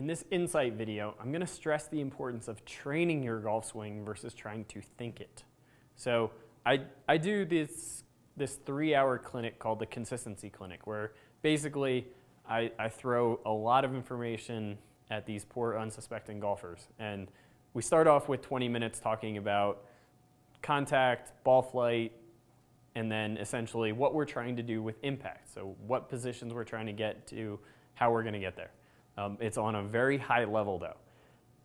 In this insight video, I'm going to stress the importance of training your golf swing versus trying to think it. So I, I do this, this three-hour clinic called the Consistency Clinic, where basically I, I throw a lot of information at these poor unsuspecting golfers. And we start off with 20 minutes talking about contact, ball flight, and then essentially what we're trying to do with impact. So what positions we're trying to get to, how we're going to get there. Um, it's on a very high level though.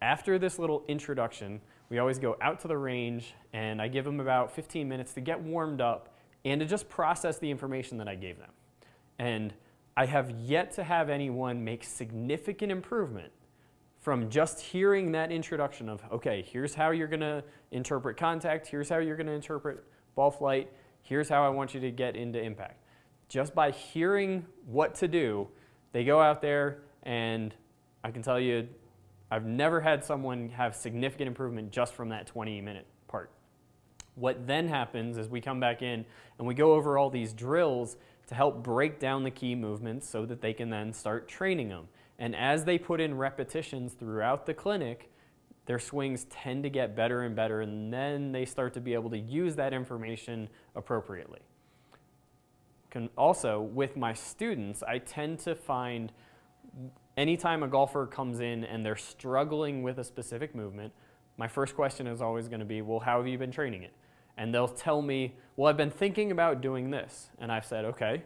After this little introduction, we always go out to the range and I give them about 15 minutes to get warmed up and to just process the information that I gave them. And I have yet to have anyone make significant improvement from just hearing that introduction of, okay, here's how you're gonna interpret contact, here's how you're gonna interpret ball flight, here's how I want you to get into impact. Just by hearing what to do, they go out there and I can tell you, I've never had someone have significant improvement just from that 20 minute part. What then happens is we come back in and we go over all these drills to help break down the key movements so that they can then start training them. And as they put in repetitions throughout the clinic, their swings tend to get better and better, and then they start to be able to use that information appropriately. Can also, with my students, I tend to find anytime a golfer comes in and they're struggling with a specific movement, my first question is always going to be, well, how have you been training it? And they'll tell me, well, I've been thinking about doing this. And I've said, okay,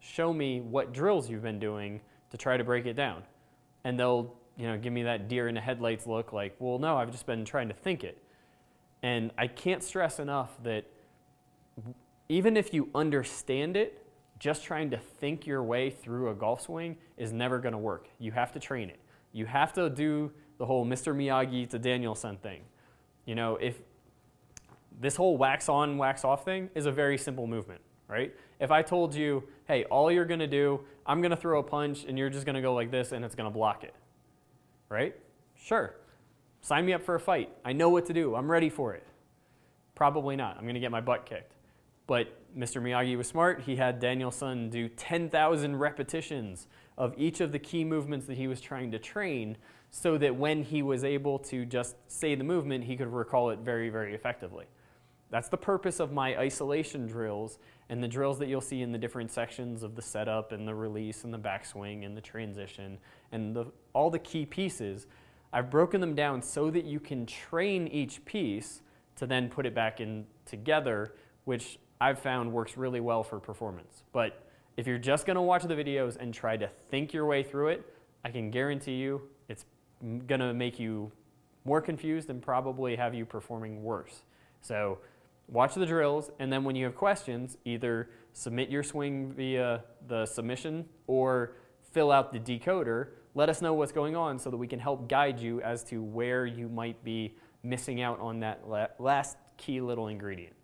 show me what drills you've been doing to try to break it down. And they'll, you know, give me that deer in the headlights look like, well, no, I've just been trying to think it. And I can't stress enough that even if you understand it, just trying to think your way through a golf swing is never going to work. You have to train it. You have to do the whole Mr. Miyagi to Daniel-san thing. You know, if this whole wax on, wax off thing is a very simple movement, right? If I told you, hey, all you're going to do, I'm going to throw a punch and you're just going to go like this and it's going to block it, right? Sure. Sign me up for a fight. I know what to do. I'm ready for it. Probably not. I'm going to get my butt kicked. But Mr. Miyagi was smart. He had Daniel-san do 10,000 repetitions of each of the key movements that he was trying to train so that when he was able to just say the movement, he could recall it very, very effectively. That's the purpose of my isolation drills and the drills that you'll see in the different sections of the setup and the release and the backswing and the transition and the, all the key pieces. I've broken them down so that you can train each piece to then put it back in together, which I've found works really well for performance. But if you're just going to watch the videos and try to think your way through it, I can guarantee you it's going to make you more confused and probably have you performing worse. So watch the drills, and then when you have questions, either submit your swing via the submission or fill out the decoder. Let us know what's going on so that we can help guide you as to where you might be missing out on that last key little ingredient.